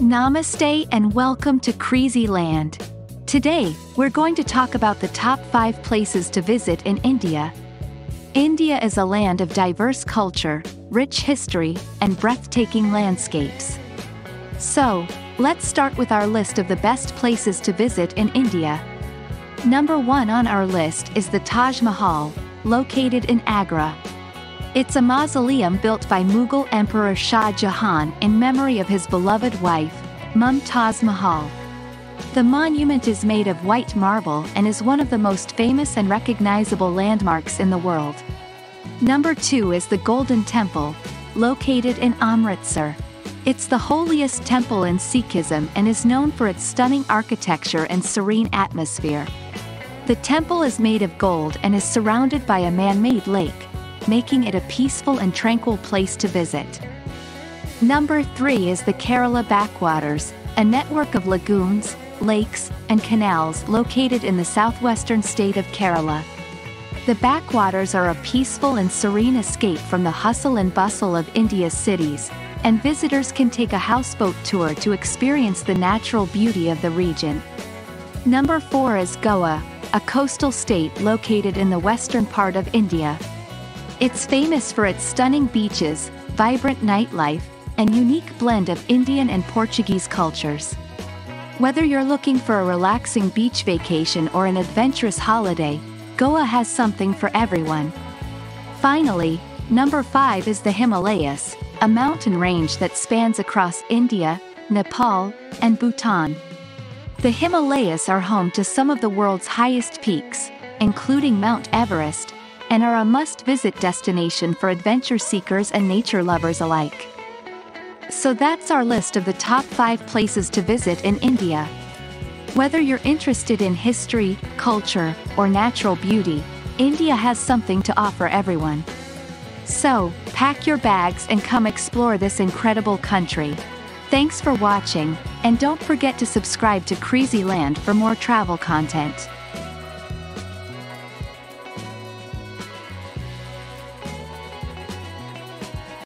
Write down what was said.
Namaste and welcome to CreazyLand. Today, we're going to talk about the top 5 places to visit in India. India is a land of diverse culture, rich history, and breathtaking landscapes. So, let's start with our list of the best places to visit in India. Number 1 on our list is the Taj Mahal, located in Agra. It's a mausoleum built by Mughal Emperor Shah Jahan in memory of his beloved wife, Mumtaz Mahal. The monument is made of white marble and is one of the most famous and recognizable landmarks in the world. Number 2 is the Golden Temple, located in Amritsar. It's the holiest temple in Sikhism and is known for its stunning architecture and serene atmosphere. The temple is made of gold and is surrounded by a man-made lake, making it a peaceful and tranquil place to visit. Number 3 is the Kerala Backwaters, a network of lagoons, lakes, and canals located in the southwestern state of Kerala. The backwaters are a peaceful and serene escape from the hustle and bustle of India's cities, and visitors can take a houseboat tour to experience the natural beauty of the region. Number 4 is Goa, a coastal state located in the western part of India. It's famous for its stunning beaches, vibrant nightlife, and unique blend of Indian and Portuguese cultures. Whether you're looking for a relaxing beach vacation or an adventurous holiday, Goa has something for everyone. Finally, number 5 is the Himalayas, a mountain range that spans across India, Nepal, and Bhutan. The Himalayas are home to some of the world's highest peaks, including Mount Everest, and are a must-visit destination for adventure seekers and nature lovers alike. So that's our list of the top 5 places to visit in India. Whether you're interested in history, culture, or natural beauty, India has something to offer everyone. So, pack your bags and come explore this incredible country. Thanks for watching, and don't forget to subscribe to CreazyLand for more travel content.